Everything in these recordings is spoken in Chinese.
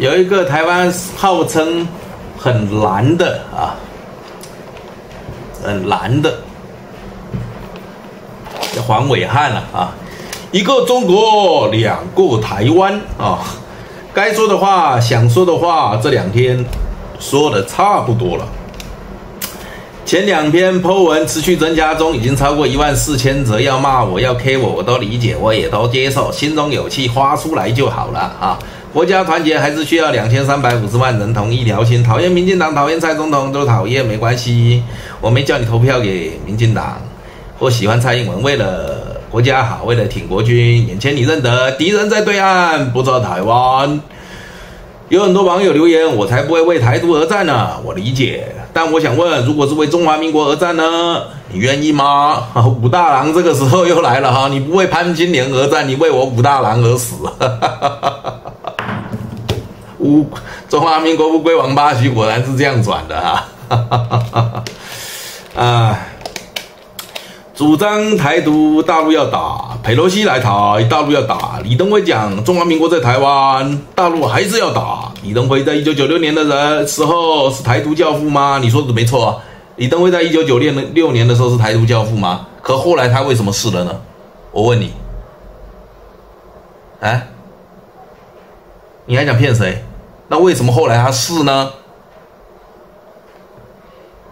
有一个台湾号称很蓝的啊，很蓝的，叫黄伟汉了啊，一个中国，两个台湾啊，该说的话，想说的话，这两天说的差不多了。前两篇 po 文持续增加中，已经超过一万四千则，要骂我要 K 我，我都理解，我也都接受，心中有气发出来就好了啊。国家团结还是需要两千三百五十万人同一条心。讨厌民进党，讨厌蔡总统都讨厌，没关系。我没叫你投票给民进党，我喜欢蔡英文。为了国家好，为了挺国军，眼前你认得敌人在对岸，不知道台湾。有很多网友留言，我才不会为台独而战呢。我理解，但我想问，如果是为中华民国而战呢？你愿意吗？武大郎这个时候又来了哈，你不为潘金莲而战，你为我武大郎而死。乌中华民国乌龟王八局果然是这样转的啊！啊，主张台独，大陆要打，佩洛西来台，大陆要打。李登辉讲中华民国在台湾，大陆还是要打。李登辉在一九九六年的人时候是台独教父吗？你说的没错啊。李登辉在一九九六年六年的时候是台独教父吗？可后来他为什么死了呢？我问你，哎，你还想骗谁？那为什么后来他是呢？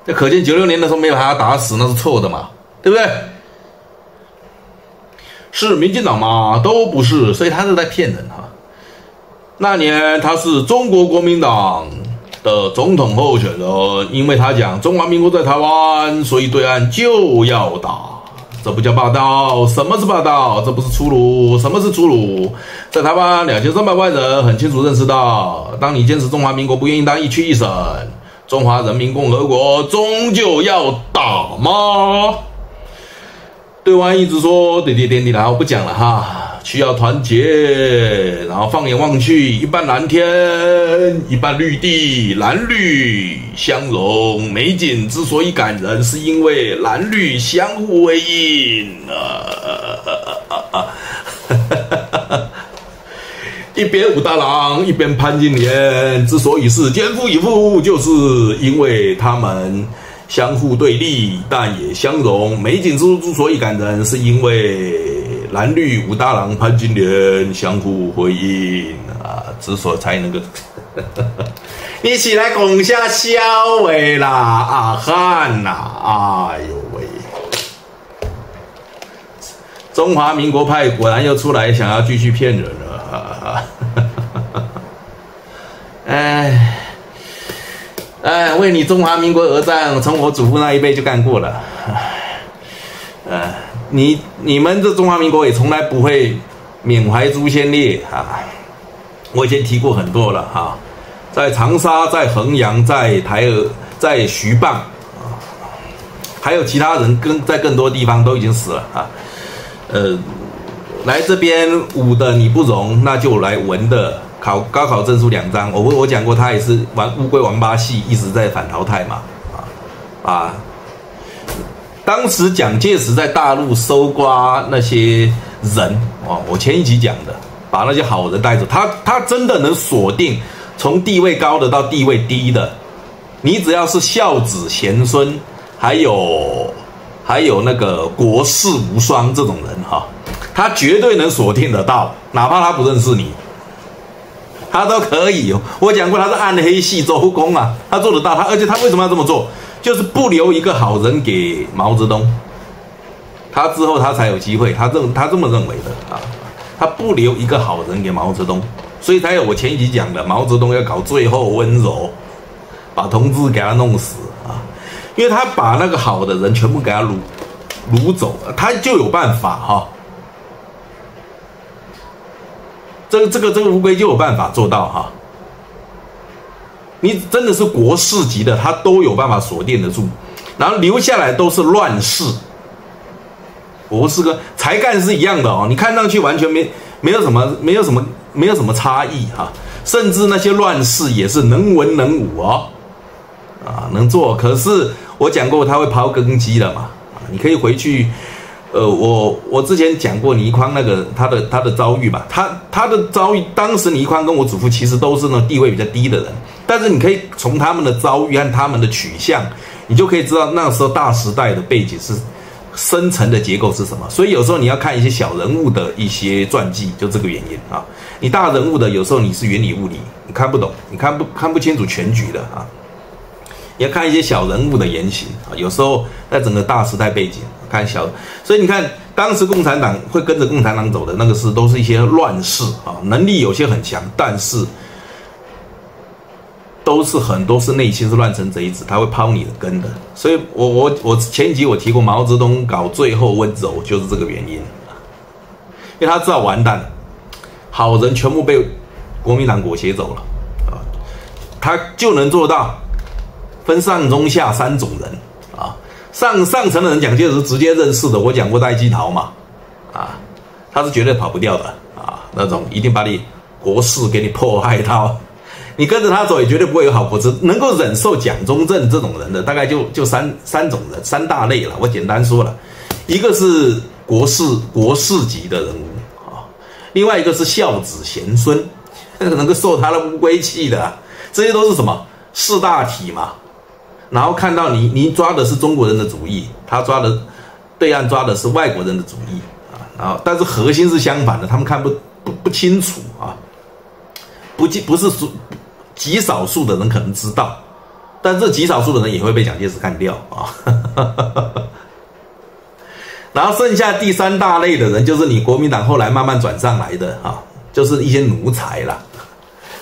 这可见九六年的时候没有把他打死，那是错的嘛，对不对？是民进党吗？都不是，所以他是在骗人哈。那年他是中国国民党的总统候选人，因为他讲中华民国在台湾，所以对岸就要打。这不叫霸道，什么是霸道？这不是粗鲁，什么是粗鲁？在台湾两千三百万人很清楚认识到，当你坚持中华民国不愿意当一区一省，中华人民共和国终究要打吗？对方一直说点点点点，然后不讲了哈。需要团结，然后放眼望去，一半蓝天，一半绿地，蓝绿相融，美景之所以感人，是因为蓝绿相互辉映啊！一边武大郎，一边潘金莲，之所以是奸夫淫妇，就是因为他们相互对立，但也相融。美景之之所以感人，是因为。蓝绿武大郎潘金莲相互辉映啊，之所才能够一起来拱下萧伟啦，阿汉呐，哎呦喂！中华民国派果然又出来想要继续骗人了，哎哎，为你中华民国而战，从我祖父那一辈就干过了，哎。你你们这中华民国也从来不会缅怀朱先烈啊！我以前提过很多了哈，在长沙、在衡阳、在台儿、在徐蚌啊，还有其他人更在更多地方都已经死了啊。呃，来这边武的你不容，那就来文的，考高考证书两张。我我讲过，他也是玩乌龟王八戏，一直在反淘汰嘛啊啊。当时蒋介石在大陆搜刮那些人啊，我前一集讲的，把那些好人带走，他他真的能锁定从地位高的到地位低的，你只要是孝子贤孙，还有还有那个国士无双这种人哈，他绝对能锁定得到，哪怕他不认识你，他都可以。我讲过他是暗黑系周公啊，他做得到，他而且他为什么要这么做？就是不留一个好人给毛泽东，他之后他才有机会，他这他这么认为的啊，他不留一个好人给毛泽东，所以才有我前一集讲的毛泽东要搞最后温柔，把同志给他弄死啊，因为他把那个好的人全部给他掳掳走，他就有办法哈，这个这个这个乌龟就有办法做到哈。你真的是国士级的，他都有办法锁定得住，然后留下来都是乱世。不是个才干是一样的哦，你看上去完全没没有什么没有什么没有什么差异哈，甚至那些乱世也是能文能武哦，啊能做。可是我讲过他会刨根基的嘛，你可以回去呃，我我之前讲过倪匡那个他的他的遭遇吧，他他的遭遇，当时倪匡跟我祖父其实都是那地位比较低的人，但是你可以从他们的遭遇和他们的取向，你就可以知道那时候大时代的背景是深层的结构是什么。所以有时候你要看一些小人物的一些传记，就这个原因啊。你大人物的有时候你是云里雾里，你看不懂，你看不看不清楚全局的啊。你要看一些小人物的言行啊，有时候在整个大时代背景。看小，所以你看，当时共产党会跟着共产党走的那个是，都是一些乱世啊，能力有些很强，但是都是很多是内心是乱成贼子，他会抛你的根的。所以我我我前几集我提过，毛泽东搞最后温柔就是这个原因，因为他知道完蛋，好人全部被国民党裹挟走了啊，他就能做到分上中下三种人啊。上上层的人蒋介石直接认识的，我讲过戴季陶嘛，啊，他是绝对跑不掉的啊，那种一定把你国事给你迫害到，你跟着他走也绝对不会有好果子。能够忍受蒋中正这种人的，大概就就三三种人，三大类了。我简单说了，一个是国士国士级的人物啊，另外一个是孝子贤孙，能够受他的乌龟气的，这些都是什么四大体嘛。然后看到你，你抓的是中国人的主义，他抓的对岸抓的是外国人的主义啊。然后，但是核心是相反的，他们看不不不清楚啊，不不不是说极少数的人可能知道，但这极少数的人也会被蒋介石干掉啊。然后剩下第三大类的人，就是你国民党后来慢慢转上来的啊，就是一些奴才了，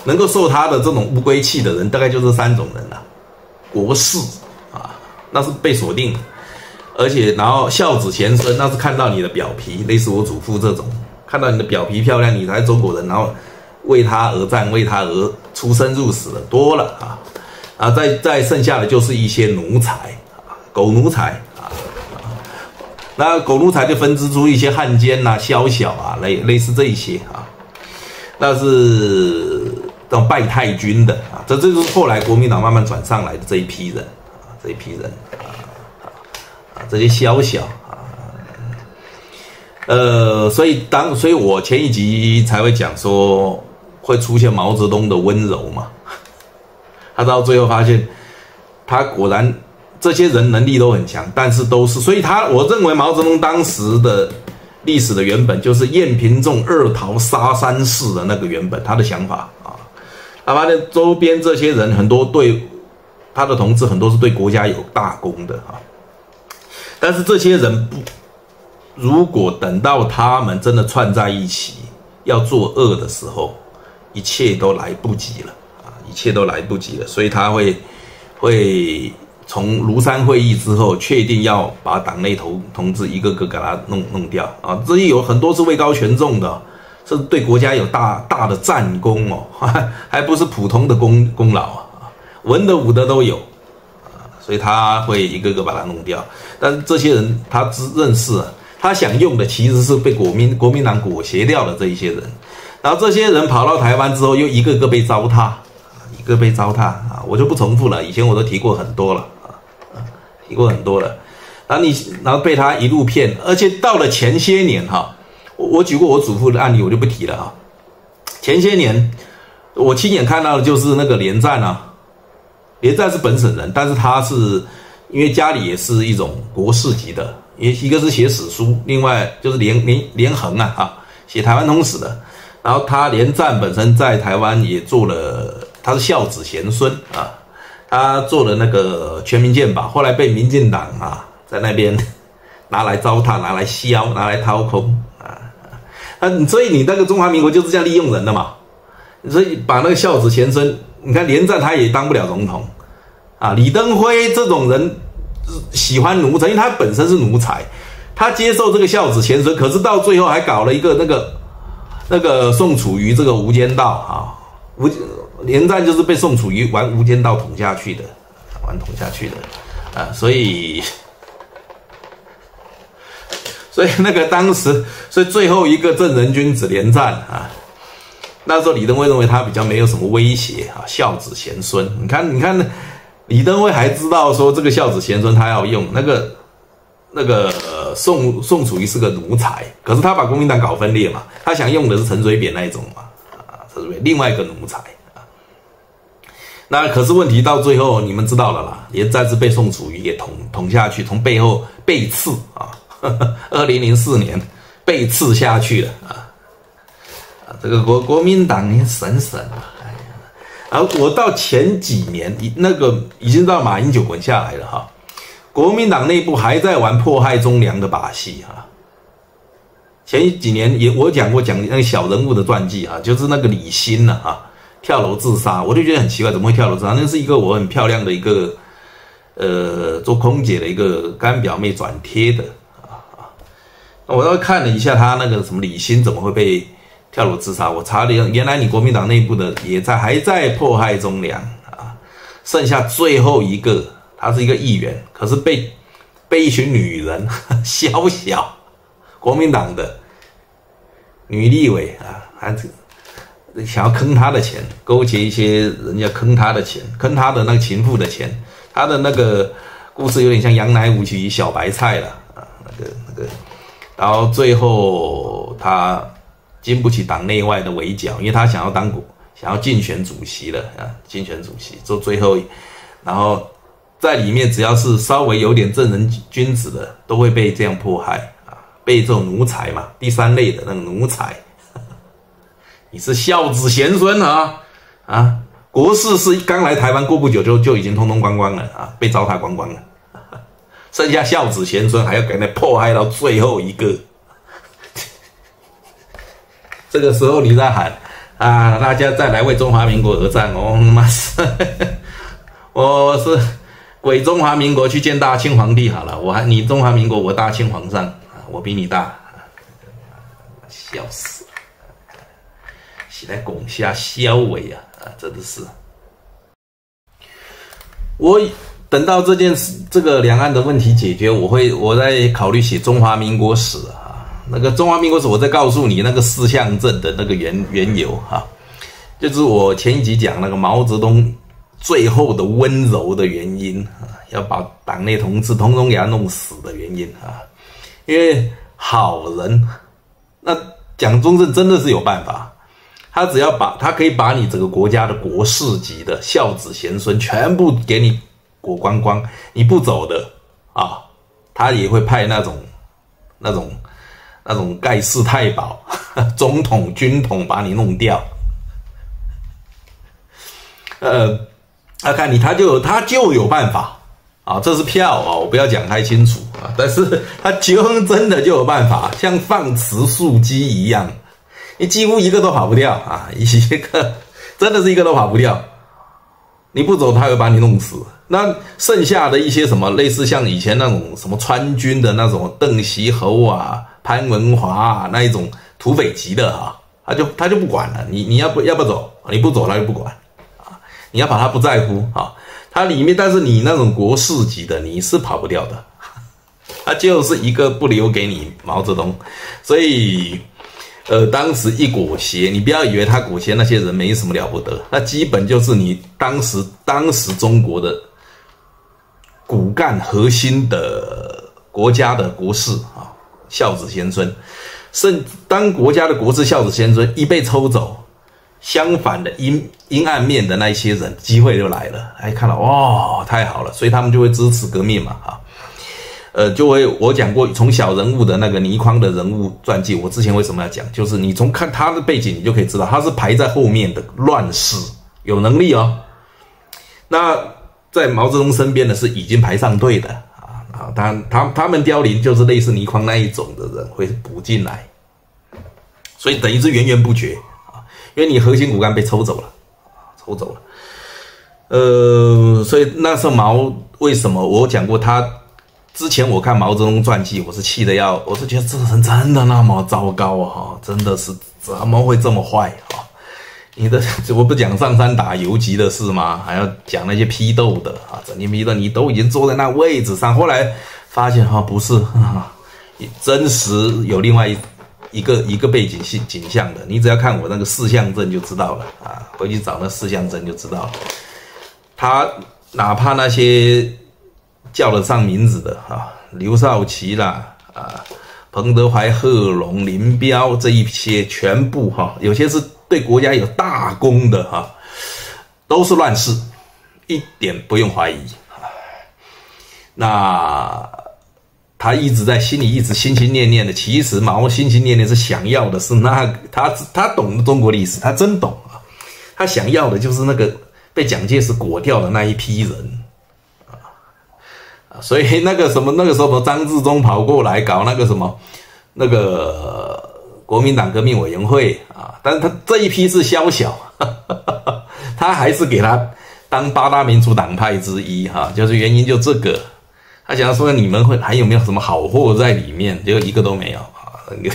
能够受他的这种乌龟气的人，大概就这三种人了。国士啊，那是被锁定，而且然后孝子贤孙，那是看到你的表皮，类似我祖父这种，看到你的表皮漂亮，你才中国人，然后为他而战，为他而出生入死的多了啊啊！再再剩下的就是一些奴才，狗奴才啊，那狗奴才就分支出一些汉奸呐、宵小啊，类类似这一些啊，那是。这种拜太君的啊，这这就是后来国民党慢慢转上来的这一批人啊，这一批人啊啊这些宵小啊，呃，所以当所以我前一集才会讲说会出现毛泽东的温柔嘛，他到最后发现他果然这些人能力都很强，但是都是，所以他我认为毛泽东当时的历史的原本就是燕平仲二桃杀三士的那个原本，他的想法啊。他发现周边这些人很多对他的同志很多是对国家有大功的啊，但是这些人不，如果等到他们真的串在一起要做恶的时候，一切都来不及了啊，一切都来不及了，所以他会会从庐山会议之后确定要把党内同同志一个个给他弄弄掉啊，这里有很多是位高权重的。是对国家有大大的战功哦，还不是普通的功功劳啊，文的武的都有啊，所以他会一个个把它弄掉。但是这些人他只认识，他想用的其实是被国民国民党裹挟掉的这一些人。然后这些人跑到台湾之后，又一个个被糟蹋，一个被糟蹋啊，我就不重复了，以前我都提过很多了啊，提过很多了。然后你然后被他一路骗，而且到了前些年哈。我我举过我祖父的案例，我就不提了啊。前些年我亲眼看到的就是那个连战啊，连战是本省人，但是他是因为家里也是一种国士级的，一一个是写史书，另外就是连连连横啊啊，写台湾通史的。然后他连战本身在台湾也做了，他是孝子贤孙啊，他做了那个全民健保，后来被民进党啊在那边 拿来糟蹋，拿来削，拿来掏空。啊，所以你那个中华民国就是这样利用人的嘛，所以把那个孝子贤孙，你看连战他也当不了总统，啊，李登辉这种人喜欢奴才，因为他本身是奴才，他接受这个孝子贤孙，可是到最后还搞了一个那个那个宋楚瑜这个无间道啊，无连战就是被宋楚瑜玩无间道捅下去的，玩捅下去的，啊，所以。所以那个当时，所以最后一个正人君子连战啊，那时候李登辉认为他比较没有什么威胁啊，孝子贤孙。你看，你看，李登辉还知道说这个孝子贤孙他要用那个那个宋宋楚瑜是个奴才，可是他把国民党搞分裂嘛，他想用的是陈水扁那一种嘛，啊，陈水扁另外一个奴才啊。那可是问题到最后，你们知道了啦，也再次被宋楚瑜给捅捅下去，从背后背刺啊，二零零四年被刺下去了啊，啊，这个国国民党你省省啊，哎呀，然后我到前几年，那个已经到马英九滚下来了哈。国民党内部还在玩迫害忠良的把戏啊，前几年也我讲过讲那个小人物的传记啊，就是那个李欣呢哈，跳楼自杀，我就觉得很奇怪，怎么会跳楼自杀？那是一个我很漂亮的一个呃做空姐的一个干表妹转贴的啊啊，我要看了一下他那个什么李欣怎么会被跳楼自杀，我查了原来你国民党内部的也在还在迫害忠良啊，剩下最后一个。他是一个议员，可是被被一群女人 宵小，国民党的女立委啊，还想要坑他的钱，勾结一些人家坑他的钱，坑他的那个情妇的钱。他的那个故事有点像杨乃武与小白菜了啊，那个那个，然后最后他经不起党内外的围剿，因为他想要当国，想要竞选主席了啊，竞选主席，做最后，然后。在里面，只要是稍微有点正人君子的，都会被这样迫害啊，被这种奴才嘛，第三类的那种奴才。你是孝子贤孙啊啊！国士是刚来台湾过不久就就已经通通光光了啊，被糟蹋光光了，剩下孝子贤孙还要给那迫害到最后一个。这个时候你在喊啊，大家再来为中华民国而战哦！妈是，我是。伪中华民国去见大清皇帝好了，我还你中华民国，我大清皇上啊，我比你大，笑死，起来拱下消伪啊啊，真的是。我等到这件事，这个两岸的问题解决，我会我在考虑写中华民国史啊，那个中华民国史，我再告诉你那个四象镇的那个缘缘由哈，就是我前一集讲那个毛泽东。最后的温柔的原因啊，要把党内同志通通给他弄死的原因啊，因为好人，那蒋中正真的是有办法，他只要把他可以把你整个国家的国士级的孝子贤孙全部给你裹光光，你不走的啊，他也会派那种那种那种盖世太保、总统、军统把你弄掉，呃。他看你，他就有他就有办法啊！这是票啊，我不要讲太清楚啊。但是他结婚真的就有办法，像放雌素鸡一样，你几乎一个都跑不掉啊！一个真的是一个都跑不掉，你不走，他会把你弄死。那剩下的一些什么，类似像以前那种什么川军的那种邓锡侯啊、潘文华啊那一种土匪级的哈，他就他就不管了。你你要不要不走？你不走，他就不管。你要把他不在乎啊，他里面，但是你那种国士级的，你是跑不掉的，他就是一个不留给你毛泽东，所以，呃，当时一裹挟，你不要以为他裹挟那些人没什么了不得，那基本就是你当时当时中国的骨干核心的国家的国士啊，孝子贤孙，甚当国家的国士孝子贤孙一被抽走。相反的阴阴暗面的那一些人，机会就来了。哎，看到哇，太好了，所以他们就会支持革命嘛，哈。呃，就会我讲过，从小人物的那个倪匡的人物传记，我之前为什么要讲？就是你从看他的背景，你就可以知道他是排在后面的乱世，有能力哦。那在毛泽东身边的是已经排上队的啊啊，他他他们凋零，就是类似倪匡那一种的人会补进来，所以等于是源源不绝。因为你核心骨干被抽走了，抽走了，呃，所以那时候毛为什么我讲过他之前我看毛泽东传记，我是气的要，我是觉得这个人真的那么糟糕啊，真的是怎么会这么坏啊？你的我不讲上山打游击的事吗？还要讲那些批斗的啊，整天批斗，你都已经坐在那位置上，后来发现哈不是哈，真实有另外一。一个一个背景性景象的，你只要看我那个四象阵就知道了啊，回去找那四象阵就知道了。他哪怕那些叫得上名字的啊，刘少奇啦啊，彭德怀、贺龙、林彪这一些全部哈，有些是对国家有大功的哈，都是乱世，一点不用怀疑。那他一直在心里一直心心念念的，其实毛心心念念是想要的是那他他懂中国历史，他真懂啊，他想要的就是那个被蒋介石裹掉的那一批人。啊。所以那个什么那个时候，张治中跑过来搞那个什么，那个国民党革命委员会啊，但是他这一批是宵小，他还是给他当八大民主党派之一哈，就是原因就这个，他想要说你们会还有没有什么好货在里面，结果一个都没有啊，那 个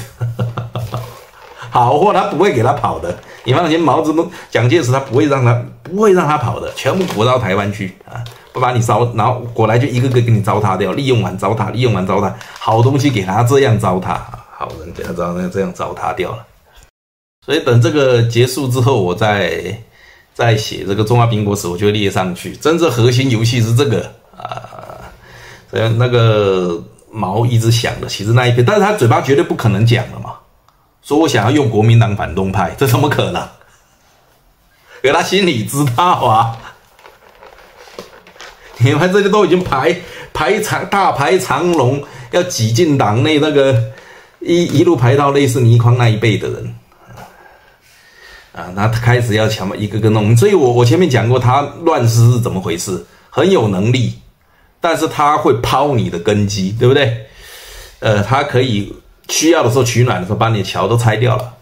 好货他不会给他跑的，你放心，毛泽东、蒋介石他不会让他不会让他跑的，全部裹到台湾去啊。不把你糟，然后过来就一个个给你糟蹋掉，利用完糟蹋，利用完糟蹋，好东西给他这样糟蹋，好人给他这样这样糟蹋掉了。所以等这个结束之后，我再再写这个中华民国史，我就列上去。真正核心游戏是这个，所以那个毛一直想的，其实那一篇，但是他嘴巴绝对不可能讲了嘛，说我想要用国民党反动派，这怎么可能？可他心里知道啊。你们，这些都已经排排长大排长龙，要挤进党内，那个一一路排到类似倪匡那一辈的人，啊，那他开始要强一个个弄。所以我我前面讲过，他乱世是怎么回事，很有能力，但是他会抛你的根基，对不对？呃，它可以需要的时候取暖的时候，把你的桥都拆掉了，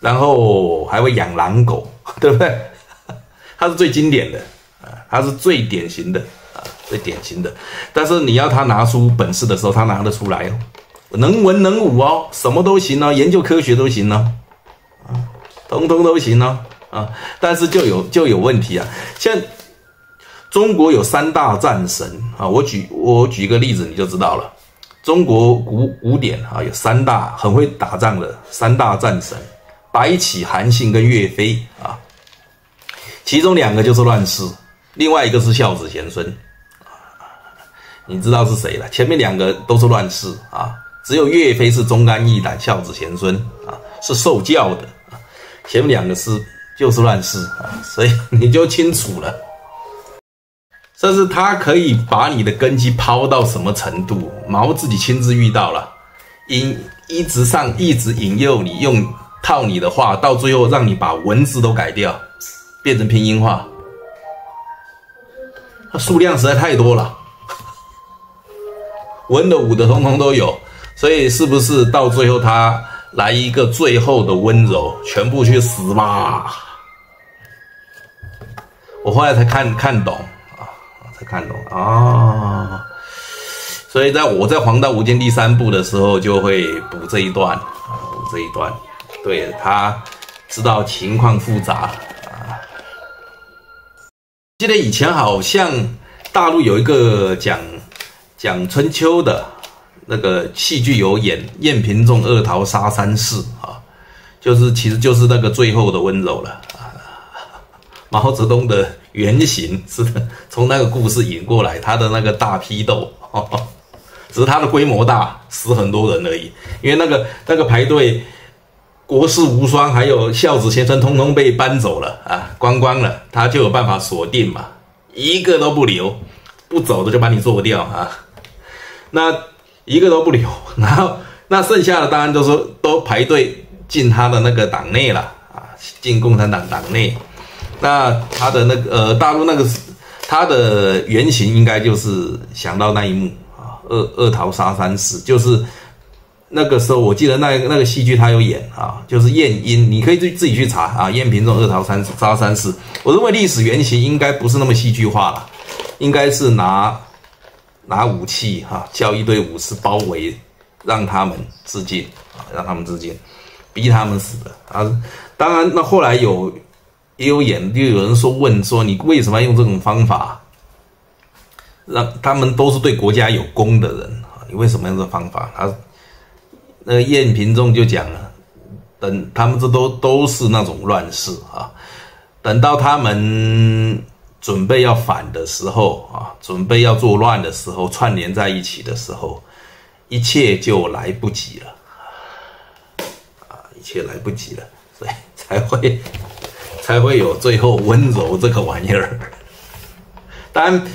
然后还会养狼狗，对不对？它是最经典的。啊，它是最典型的啊，最典型的。但是你要他拿出本事的时候，他拿得出来哦，能文能武哦，什么都行哦，研究科学都行哦，啊，通通都行哦，啊。但是就有就有问题啊，像中国有三大战神啊，我举我举一个例子你就知道了。中国古古典啊有三大很会打仗的三大战神，白起、韩信跟岳飞啊，其中两个就是乱世。另外一个是孝子贤孙，你知道是谁了？前面两个都是乱世啊，只有岳飞是忠肝义胆、孝子贤孙啊，是受教的啊。前面两个是就是乱世啊，所以你就清楚了。这是他可以把你的根基抛到什么程度？毛自己亲自遇到了，引一直上一直引诱你，用套你的话，到最后让你把文字都改掉，变成拼音化。它数量实在太多了，文的武的通通都有，所以是不是到最后他来一个最后的温柔，全部去死吧？我后来才看看懂，看懂啊，所以在我在《黄道无间》第三部的时候就会补这一段啊，补这一段，对他知道情况复杂啊。记得以前好像大陆有一个讲讲春秋的那个戏剧，有演燕平仲二桃杀三士啊，就是其实就是那个最后的温柔了。毛泽东的原型是从那个故事引过来，他的那个大批斗，只是他的规模大，死很多人而已，因为那个那个排队。国士无双，还有孝子先生，通通被搬走了啊，光光了，他就有办法锁定嘛，一个都不留，不走的就把你做掉啊。那一个都不留，然后那剩下的当然都是都排队进他的那个党内了啊，进共产党党内。那他的那个呃，大陆那个他的原型应该就是想到那一幕啊，二二桃杀三士，就是。那个时候，我记得那那个戏剧他有演啊，就是晏婴，你可以自自己去查啊。晏平仲二桃三杀三士，我认为历史原型应该不是那么戏剧化了，应该是拿拿武器哈，叫一堆武士包围，让他们自尽啊，让他们自尽，逼他们死的啊。当然，那后来有也有演，就有人说问说你为什么要用这种方法，让他们都是对国家有功的人啊，你为什么用这方法？他。那个晏平仲就讲了，等他们这都都是那种乱世啊，等到他们准备要反的时候啊，准备要作乱的时候，串联在一起的时候，一切就来不及了，啊，一切来不及了，所以才会才会有最后温柔这个玩意儿。当然，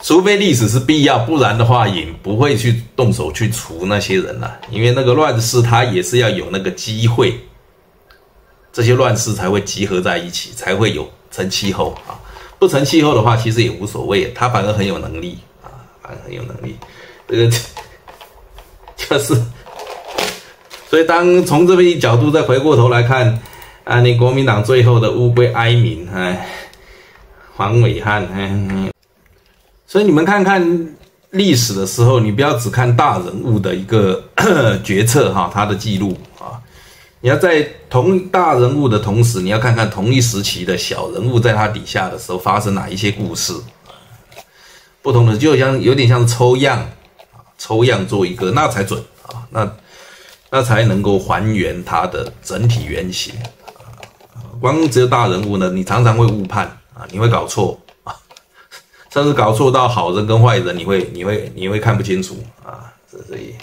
除非历史是必要，不然的话也不会去动手去除那些人了，因为那个乱世他也是要有那个机会，这些乱世才会集合在一起，才会有成气候啊。不成气候的话，其实也无所谓，他反而很有能力啊，反而很有能力。这个 就是，所以当从这边角度再回过头来看，啊，你国民党最后的乌龟哀民，哎，黄伟汉，哎，所以你们看看历史的时候，你不要只看大人物的一个 决策哈，他的记录啊。你要在同大人物的同时，你要看看同一时期的小人物在他底下的时候发生哪一些故事，不同的就像有点像抽样，抽样做一个那才准啊，那那才能够还原它的整体原型。光只有大人物呢，你常常会误判啊，你会搞错啊，甚至搞错到好人跟坏人，你会你会你会看不清楚啊，所以，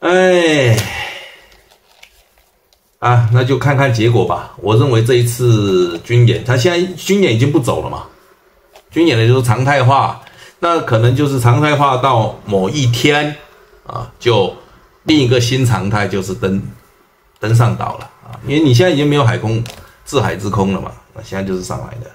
哎。啊，那就看看结果吧。我认为这一次军演，他现在军演已经不走了嘛，军演的就是常态化，那可能就是常态化到某一天啊，就另一个新常态就是登登上岛了，因为你现在已经没有海空自海自空了嘛，那现在就是上海的。